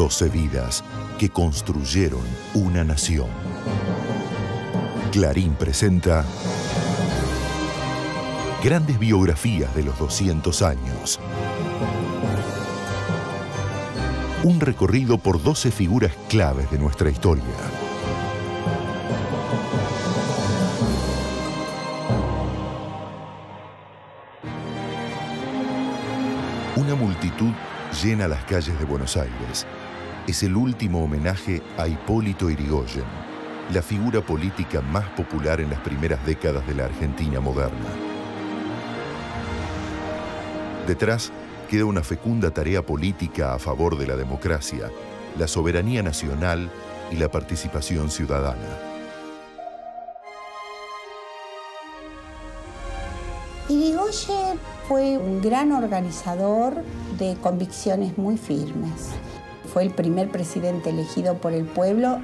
12 vidas que construyeron una nación. Clarín presenta grandes biografías de los 200 años. Un recorrido por 12 figuras claves de nuestra historia. Una multitud llena las calles de Buenos Aires. Es el último homenaje a Hipólito Yrigoyen, la figura política más popular en las primeras décadas de la Argentina moderna. Detrás queda una fecunda tarea política a favor de la democracia, la soberanía nacional y la participación ciudadana. Irigoyen fue un gran organizador de convicciones muy firmes. Fue el primer presidente elegido por el pueblo.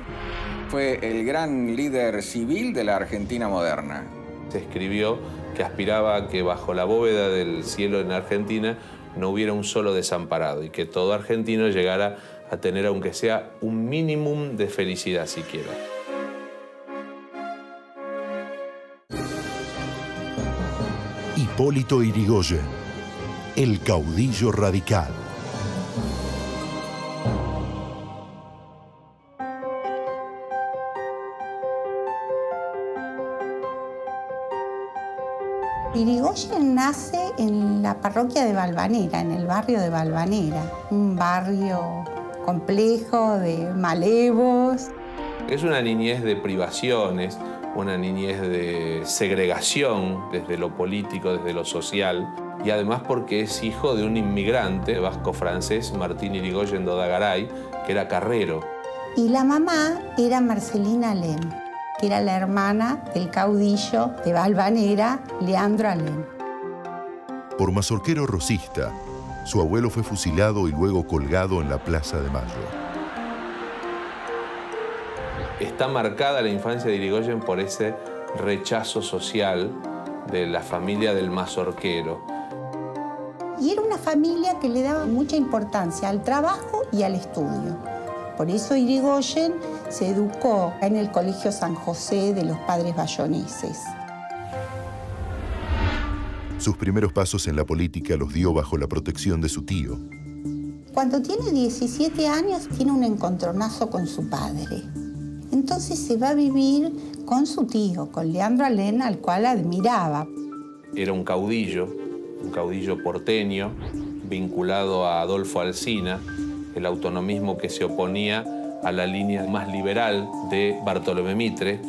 Fue el gran líder civil de la Argentina moderna. Se escribió que aspiraba a que bajo la bóveda del cielo en Argentina no hubiera un solo desamparado y que todo argentino llegara a tener aunque sea un mínimo de felicidad siquiera. Hipólito Irigoyen, el caudillo radical. Parroquia de Valvanera, en el barrio de Valvanera, un barrio complejo de malevos. Es una niñez de privaciones, una niñez de segregación desde lo político, desde lo social, y además porque es hijo de un inmigrante vasco-francés, Martín Irigoyen Dodagaray, que era carrero. Y la mamá era Marcelina Alem, que era la hermana del caudillo de Valvanera, Leandro Alem. Por mazorquero rosista, su abuelo fue fusilado y luego colgado en la Plaza de Mayo está marcada la infancia de Irigoyen por ese rechazo social de la familia del mazorquero. Y era una familia que le daba mucha importancia al trabajo y al estudio. Por eso Irigoyen se educó en el Colegio San José de los Padres Bayoneses. Sus primeros pasos en la política los dio bajo la protección de su tío. Cuando tiene 17 años tiene un encontronazo con su padre. Entonces se va a vivir con su tío, con Leandro Alén, al cual admiraba. Era un caudillo, un caudillo porteño, vinculado a Adolfo Alsina, el autonomismo que se oponía a la línea más liberal de Bartolomé Mitre.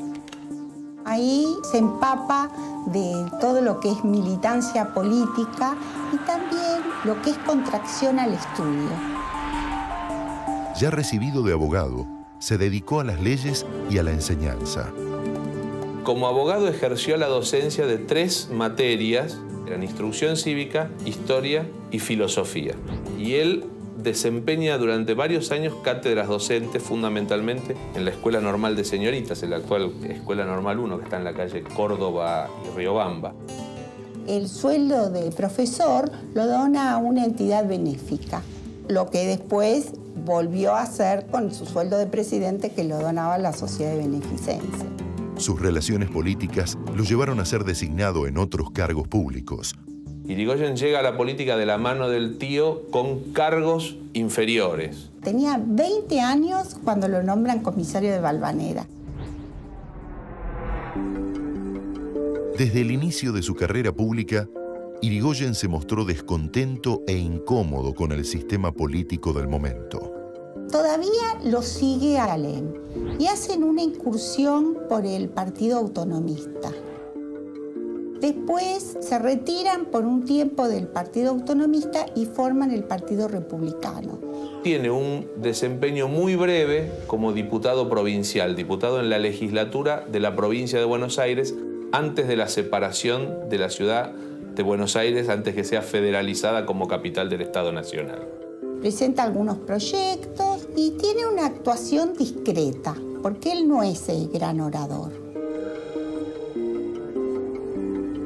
Ahí se empapa de todo lo que es militancia política y también lo que es contracción al estudio. Ya recibido de abogado, se dedicó a las leyes y a la enseñanza. Como abogado ejerció la docencia de tres materias, eran instrucción cívica, historia y filosofía. Y él desempeña durante varios años cátedras docentes fundamentalmente en la Escuela Normal de Señoritas, en la actual Escuela Normal 1 que está en la calle Córdoba y Riobamba. El sueldo del profesor lo dona a una entidad benéfica, lo que después volvió a hacer con su sueldo de presidente que lo donaba la Sociedad de Beneficencia. Sus relaciones políticas lo llevaron a ser designado en otros cargos públicos. Irigoyen llega a la política de la mano del tío con cargos inferiores. Tenía 20 años cuando lo nombran comisario de Valvanera. Desde el inicio de su carrera pública, Irigoyen se mostró descontento e incómodo con el sistema político del momento todavía lo sigue Alem y hacen una incursión por el Partido Autonomista. Después se retiran por un tiempo del Partido Autonomista y forman el Partido Republicano. Tiene un desempeño muy breve como diputado provincial, diputado en la legislatura de la provincia de Buenos Aires antes de la separación de la ciudad de Buenos Aires, antes que sea federalizada como capital del Estado Nacional. Presenta algunos proyectos y tiene una actuación discreta, porque él no es el gran orador.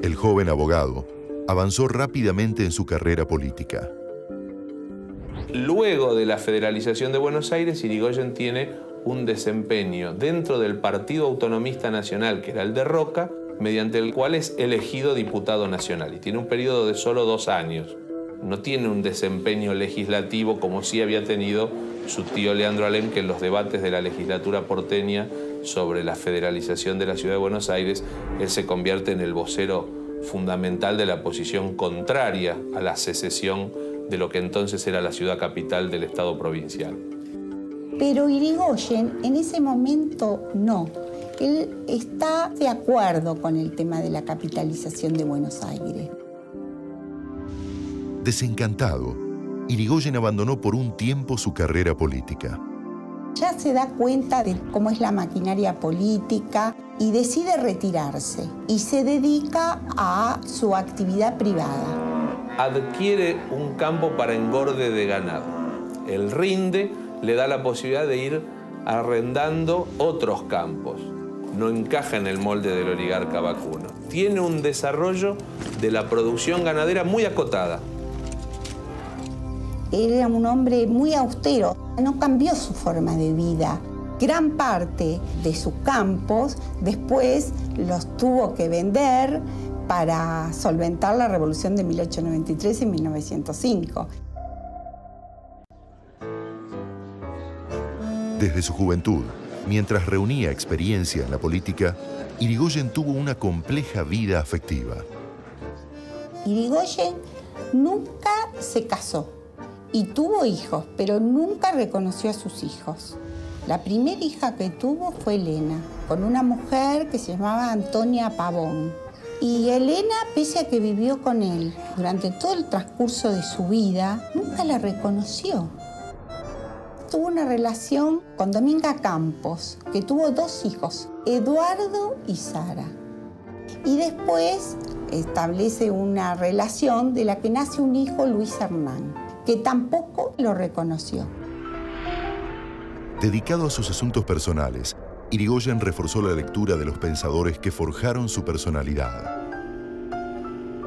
El joven abogado avanzó rápidamente en su carrera política. Luego de la federalización de Buenos Aires, Irigoyen tiene un desempeño dentro del Partido Autonomista Nacional, que era el de Roca, mediante el cual es elegido diputado nacional y tiene un periodo de solo dos años. No tiene un desempeño legislativo como sí había tenido su tío Leandro Alem, que en los debates de la legislatura porteña sobre la federalización de la ciudad de Buenos Aires, él se convierte en el vocero fundamental de la posición contraria a la secesión de lo que entonces era la ciudad capital del Estado provincial. Pero Irigoyen en ese momento no. Él está de acuerdo con el tema de la capitalización de Buenos Aires. Desencantado, Irigoyen abandonó por un tiempo su carrera política. Ya se da cuenta de cómo es la maquinaria política y decide retirarse y se dedica a su actividad privada. Adquiere un campo para engorde de ganado. El rinde le da la posibilidad de ir arrendando otros campos. No encaja en el molde del oligarca vacuno. Tiene un desarrollo de la producción ganadera muy acotada. Era un hombre muy austero, no cambió su forma de vida. Gran parte de sus campos después los tuvo que vender para solventar la revolución de 1893 y 1905. Desde su juventud, mientras reunía experiencia en la política, Irigoyen tuvo una compleja vida afectiva. Irigoyen nunca se casó y tuvo hijos, pero nunca reconoció a sus hijos. La primera hija que tuvo fue Elena, con una mujer que se llamaba Antonia Pavón. Y Elena, pese a que vivió con él durante todo el transcurso de su vida, nunca la reconoció tuvo una relación con Dominga Campos, que tuvo dos hijos, Eduardo y Sara. Y después establece una relación de la que nace un hijo, Luis Hernán, que tampoco lo reconoció. Dedicado a sus asuntos personales, Irigoyen reforzó la lectura de los pensadores que forjaron su personalidad.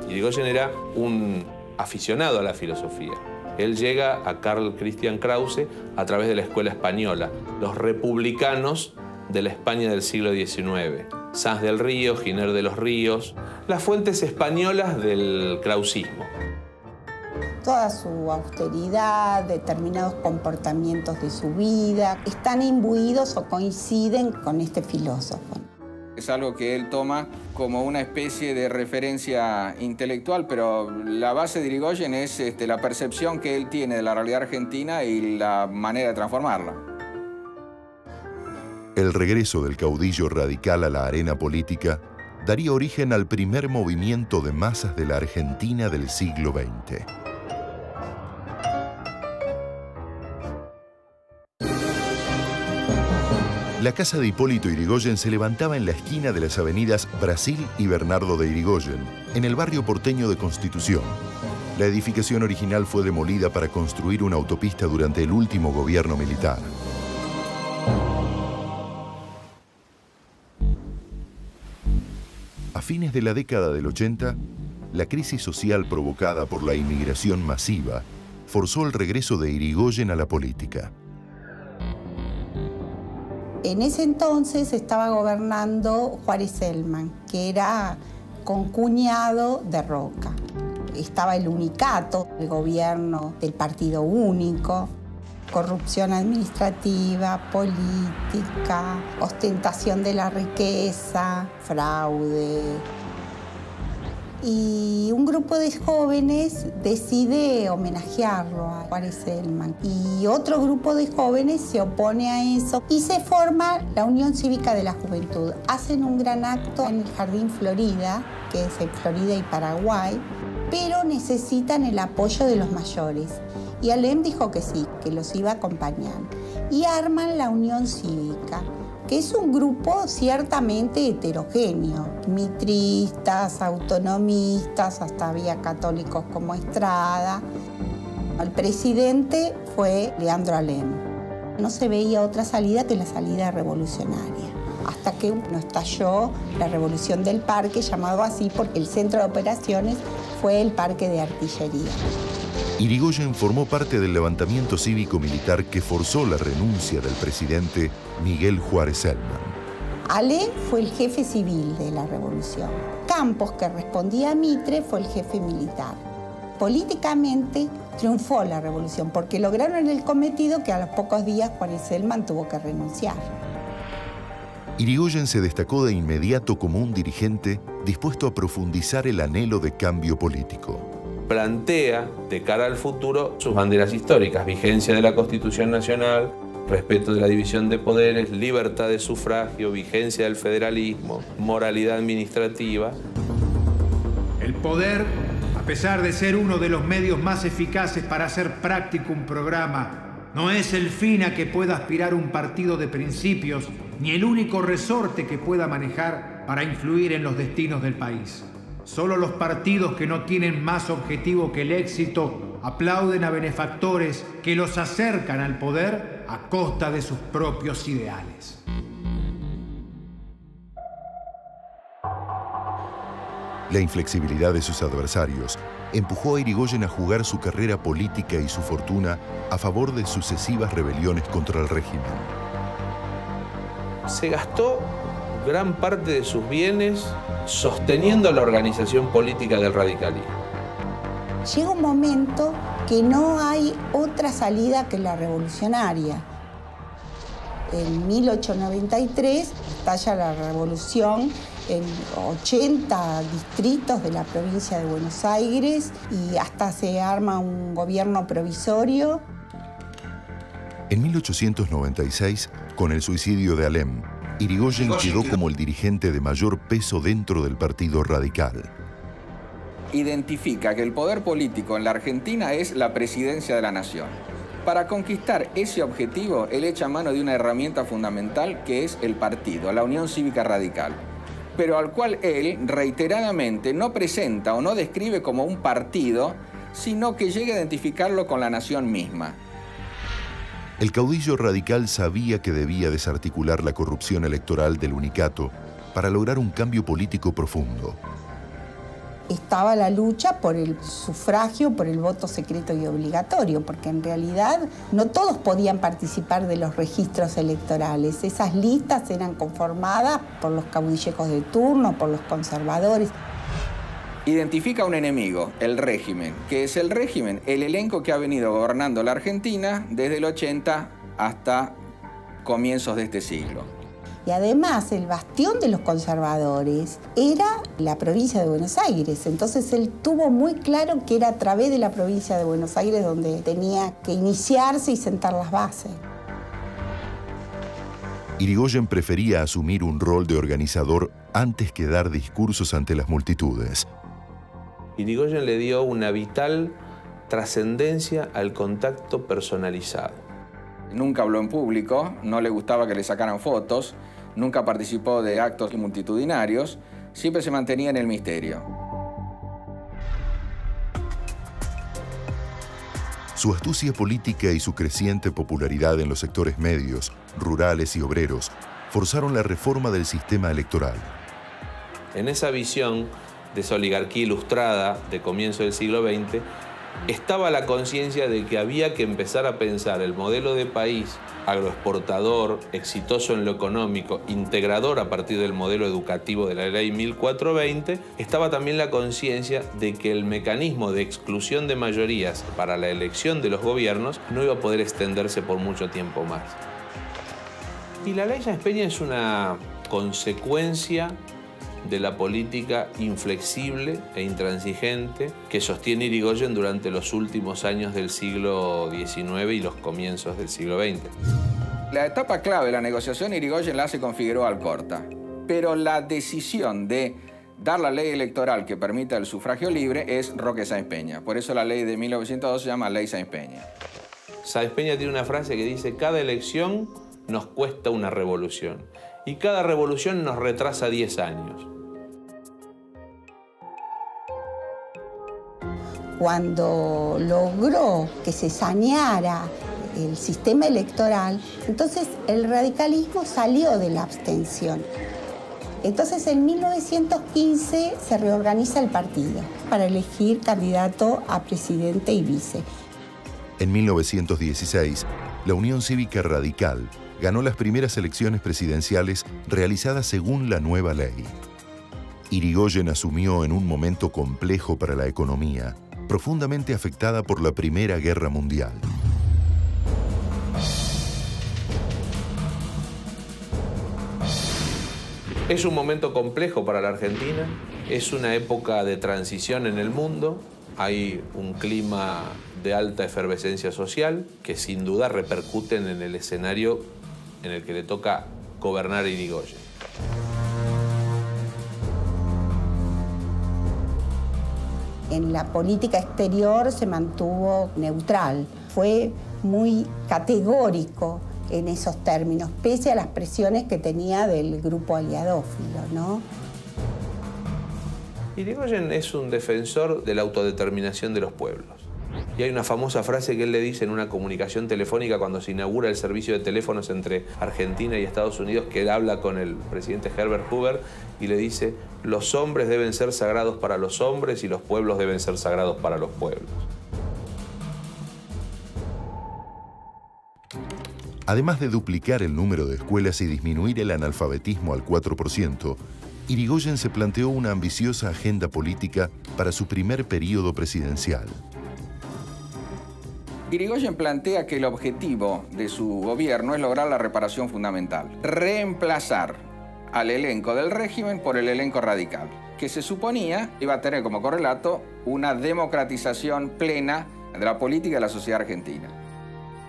Irigoyen era un aficionado a la filosofía. Él llega a Karl Christian Krause a través de la escuela española, los republicanos de la España del siglo XIX. Sanz del Río, Giner de los Ríos, las fuentes españolas del krausismo. Toda su austeridad, determinados comportamientos de su vida, están imbuidos o coinciden con este filósofo. Es algo que él toma como una especie de referencia intelectual, pero la base de Irigoyen es este, la percepción que él tiene de la realidad argentina y la manera de transformarla. El regreso del caudillo radical a la arena política daría origen al primer movimiento de masas de la Argentina del siglo XX. La casa de Hipólito Irigoyen se levantaba en la esquina de las avenidas Brasil y Bernardo de Irigoyen, en el barrio porteño de Constitución. La edificación original fue demolida para construir una autopista durante el último gobierno militar. A fines de la década del 80, la crisis social provocada por la inmigración masiva forzó el regreso de Irigoyen a la política. En ese entonces estaba gobernando Juárez Elman, que era concuñado de Roca. Estaba el unicato, el gobierno del Partido Único, corrupción administrativa, política, ostentación de la riqueza, fraude, y un grupo de jóvenes decide homenajearlo a Juárez Elman y otro grupo de jóvenes se opone a eso y se forma la Unión Cívica de la Juventud. Hacen un gran acto en el Jardín Florida, que es en Florida y Paraguay, pero necesitan el apoyo de los mayores. Y Alem dijo que sí, que los iba a acompañar. Y arman la Unión Cívica que es un grupo ciertamente heterogéneo, mitristas, autonomistas, hasta había católicos como Estrada. El presidente fue Leandro Alem. No se veía otra salida que la salida revolucionaria, hasta que no estalló la revolución del parque, llamado así porque el centro de operaciones fue el parque de artillería. Irigoyen formó parte del levantamiento cívico-militar que forzó la renuncia del presidente Miguel Juárez Selman. Ale fue el jefe civil de la revolución. Campos, que respondía a Mitre, fue el jefe militar. Políticamente triunfó la revolución porque lograron el cometido que a los pocos días Juárez Selman tuvo que renunciar. Irigoyen se destacó de inmediato como un dirigente dispuesto a profundizar el anhelo de cambio político. Plantea de cara al futuro sus banderas históricas, vigencia de la Constitución Nacional, respeto de la división de poderes, libertad de sufragio, vigencia del federalismo, moralidad administrativa. El poder, a pesar de ser uno de los medios más eficaces para hacer práctico un programa, no es el fin a que pueda aspirar un partido de principios, ni el único resorte que pueda manejar para influir en los destinos del país. Solo los partidos que no tienen más objetivo que el éxito aplauden a benefactores que los acercan al poder a costa de sus propios ideales. La inflexibilidad de sus adversarios empujó a Irigoyen a jugar su carrera política y su fortuna a favor de sucesivas rebeliones contra el régimen. Se gastó gran parte de sus bienes sosteniendo la organización política del radicalismo. Llega un momento que no hay otra salida que la revolucionaria. En 1893 estalla la revolución en 80 distritos de la provincia de Buenos Aires y hasta se arma un gobierno provisorio. En 1896, con el suicidio de Alem, Irigoyen quedó como el dirigente de mayor peso dentro del Partido Radical. Identifica que el poder político en la Argentina es la presidencia de la nación. Para conquistar ese objetivo, él echa mano de una herramienta fundamental que es el partido, la Unión Cívica Radical pero al cual él reiteradamente no presenta o no describe como un partido, sino que llega a identificarlo con la nación misma. El caudillo radical sabía que debía desarticular la corrupción electoral del unicato para lograr un cambio político profundo estaba la lucha por el sufragio, por el voto secreto y obligatorio, porque en realidad no todos podían participar de los registros electorales. Esas listas eran conformadas por los caudillejos de turno, por los conservadores. Identifica un enemigo, el régimen. ¿Qué es el régimen? El elenco que ha venido gobernando la Argentina desde el 80 hasta comienzos de este siglo. Y además el bastión de los conservadores era la provincia de Buenos Aires. Entonces él tuvo muy claro que era a través de la provincia de Buenos Aires donde tenía que iniciarse y sentar las bases. Irigoyen prefería asumir un rol de organizador antes que dar discursos ante las multitudes. Irigoyen le dio una vital trascendencia al contacto personalizado. Nunca habló en público, no le gustaba que le sacaran fotos, nunca participó de actos multitudinarios, siempre se mantenía en el misterio. Su astucia política y su creciente popularidad en los sectores medios, rurales y obreros forzaron la reforma del sistema electoral. En esa visión de esa oligarquía ilustrada de comienzo del siglo XX, estaba la conciencia de que había que empezar a pensar el modelo de país agroexportador, exitoso en lo económico, integrador a partir del modelo educativo de la ley 1420, estaba también la conciencia de que el mecanismo de exclusión de mayorías para la elección de los gobiernos no iba a poder extenderse por mucho tiempo más. Y la ley Sáenz Peña es una consecuencia de la política inflexible e intransigente que sostiene Irigoyen durante los últimos años del siglo XIX y los comienzos del siglo XX. La etapa clave de la negociación Irigoyen la hace con Figueroa Alcorta, pero la decisión de dar la ley electoral que permita el sufragio libre es Roque Sáenz Peña. Por eso la ley de 1902 se llama Ley Sáenz Peña. Sáenz Peña tiene una frase que dice, cada elección nos cuesta una revolución y cada revolución nos retrasa 10 años. Cuando logró que se saneara el sistema electoral, entonces el radicalismo salió de la abstención. Entonces en 1915 se reorganiza el partido para elegir candidato a presidente y vice. En 1916, la Unión Cívica Radical ganó las primeras elecciones presidenciales realizadas según la nueva ley. Irigoyen asumió en un momento complejo para la economía, profundamente afectada por la Primera Guerra Mundial. Es un momento complejo para la Argentina, es una época de transición en el mundo, hay un clima de alta efervescencia social que sin duda repercuten en el escenario en el que le toca gobernar a Irigoyen. En la política exterior se mantuvo neutral, fue muy categórico en esos términos, pese a las presiones que tenía del grupo aliadófilo, ¿no? Irigoyen es un defensor de la autodeterminación de los pueblos. Y hay una famosa frase que él le dice en una comunicación telefónica cuando se inaugura el servicio de teléfonos entre Argentina y Estados Unidos, que él habla con el presidente Herbert Hoover y le dice, los hombres deben ser sagrados para los hombres y los pueblos deben ser sagrados para los pueblos. Además de duplicar el número de escuelas y disminuir el analfabetismo al 4%, Irigoyen se planteó una ambiciosa agenda política para su primer periodo presidencial. Irigoyen plantea que el objetivo de su gobierno es lograr la reparación fundamental, reemplazar al elenco del régimen por el elenco radical, que se suponía iba a tener como correlato una democratización plena de la política de la sociedad argentina.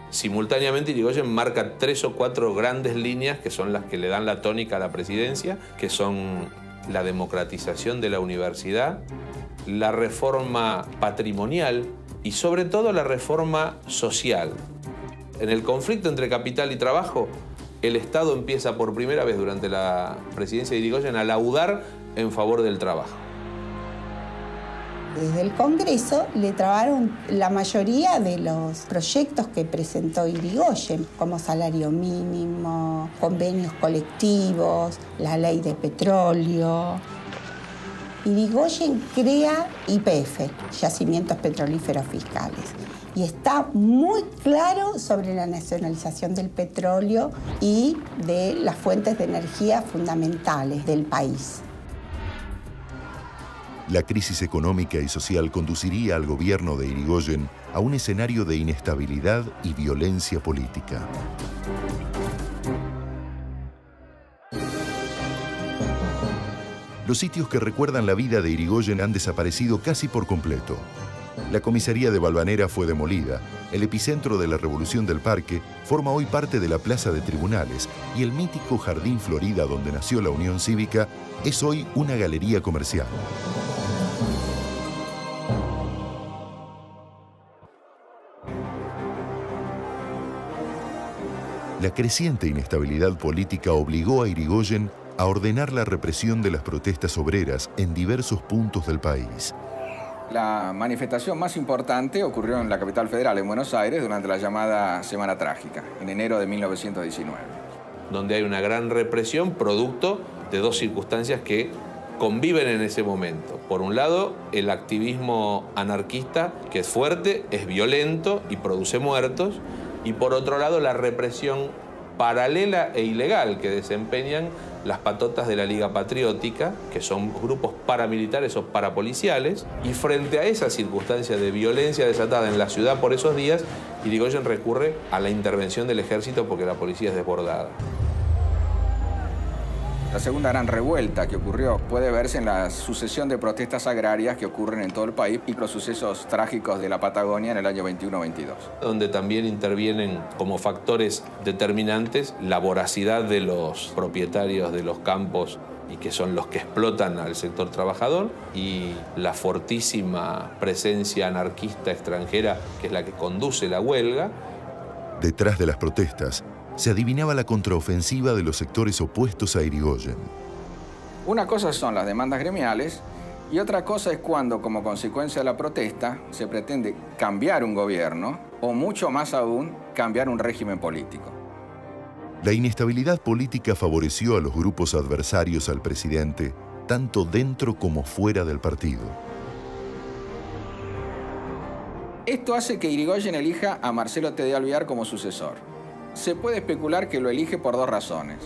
Simultáneamente Irigoyen marca tres o cuatro grandes líneas que son las que le dan la tónica a la presidencia, que son la democratización de la universidad, la reforma patrimonial y sobre todo la reforma social. En el conflicto entre capital y trabajo, el Estado empieza por primera vez durante la presidencia de Irigoyen a laudar en favor del trabajo desde el Congreso le trabaron la mayoría de los proyectos que presentó Irigoyen, como salario mínimo, convenios colectivos, la ley de petróleo. Irigoyen crea IPF, Yacimientos Petrolíferos Fiscales, y está muy claro sobre la nacionalización del petróleo y de las fuentes de energía fundamentales del país. La crisis económica y social conduciría al gobierno de Irigoyen a un escenario de inestabilidad y violencia política. Los sitios que recuerdan la vida de Irigoyen han desaparecido casi por completo. La comisaría de Balvanera fue demolida, el epicentro de la Revolución del Parque forma hoy parte de la Plaza de Tribunales y el mítico Jardín Florida donde nació la Unión Cívica es hoy una galería comercial. La creciente inestabilidad política obligó a Irigoyen a ordenar la represión de las protestas obreras en diversos puntos del país. La manifestación más importante ocurrió en la capital federal, en Buenos Aires, durante la llamada Semana Trágica, en enero de 1919. Donde hay una gran represión producto de dos circunstancias que conviven en ese momento. Por un lado, el activismo anarquista, que es fuerte, es violento y produce muertos, y por otro lado la represión paralela e ilegal que desempeñan las patotas de la Liga Patriótica, que son grupos paramilitares o parapoliciales, y frente a esa circunstancia de violencia desatada en la ciudad por esos días, Irigoyen recurre a la intervención del ejército porque la policía es desbordada. La segunda gran revuelta que ocurrió puede verse en la sucesión de protestas agrarias que ocurren en todo el país y los sucesos trágicos de la Patagonia en el año 21-22. Donde también intervienen como factores determinantes la voracidad de los propietarios de los campos y que son los que explotan al sector trabajador, y la fortísima presencia anarquista extranjera que es la que conduce la huelga. Detrás de las protestas se adivinaba la contraofensiva de los sectores opuestos a Irigoyen. Una cosa son las demandas gremiales y otra cosa es cuando, como consecuencia de la protesta, se pretende cambiar un gobierno o, mucho más aún, cambiar un régimen político. La inestabilidad política favoreció a los grupos adversarios al presidente, tanto dentro como fuera del partido. Esto hace que Irigoyen elija a Marcelo T. de Alvear como sucesor. Se puede especular que lo elige por dos razones.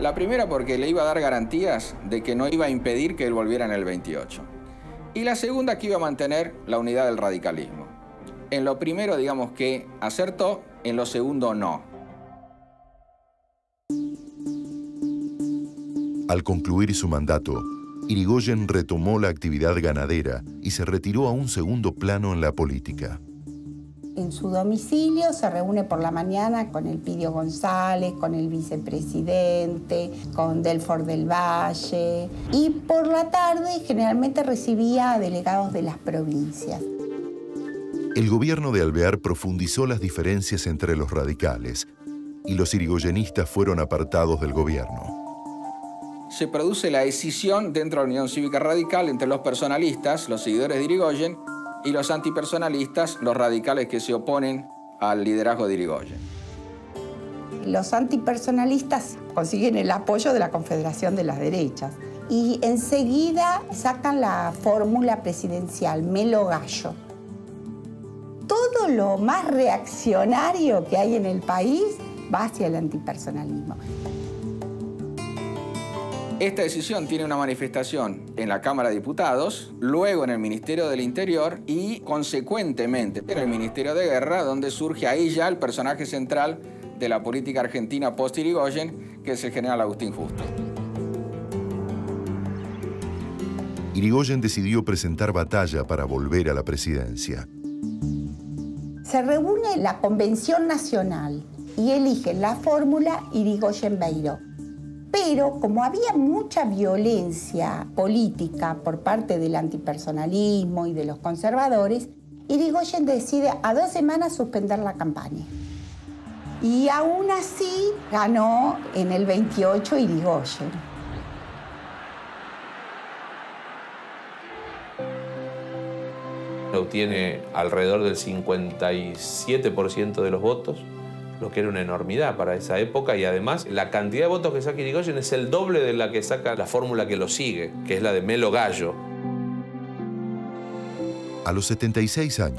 La primera porque le iba a dar garantías de que no iba a impedir que él volviera en el 28. Y la segunda que iba a mantener la unidad del radicalismo. En lo primero, digamos que acertó, en lo segundo no. Al concluir su mandato, Irigoyen retomó la actividad ganadera y se retiró a un segundo plano en la política. En su domicilio se reúne por la mañana con el Pidio González, con el vicepresidente, con Delfort del Valle y por la tarde generalmente recibía a delegados de las provincias. El gobierno de Alvear profundizó las diferencias entre los radicales y los irigoyenistas fueron apartados del gobierno. Se produce la escisión dentro de la Unión Cívica Radical entre los personalistas, los seguidores de Irigoyen, y los antipersonalistas, los radicales que se oponen al liderazgo de Irigoyen. Los antipersonalistas consiguen el apoyo de la Confederación de las Derechas y enseguida sacan la fórmula presidencial Melo Gallo. Todo lo más reaccionario que hay en el país va hacia el antipersonalismo. Esta decisión tiene una manifestación en la Cámara de Diputados, luego en el Ministerio del Interior y consecuentemente en el Ministerio de Guerra, donde surge ahí ya el personaje central de la política argentina post-Irigoyen, que es el general Agustín Justo. Irigoyen decidió presentar batalla para volver a la presidencia. Se reúne la Convención Nacional y elige la fórmula Irigoyen-Beiró. Pero como había mucha violencia política por parte del antipersonalismo y de los conservadores, Irigoyen decide a dos semanas suspender la campaña. Y aún así ganó en el 28 Irigoyen. Obtiene alrededor del 57% de los votos lo que era una enormidad para esa época y además la cantidad de votos que saca Irigoyen es el doble de la que saca la fórmula que lo sigue, que es la de Melo Gallo. A los 76 años,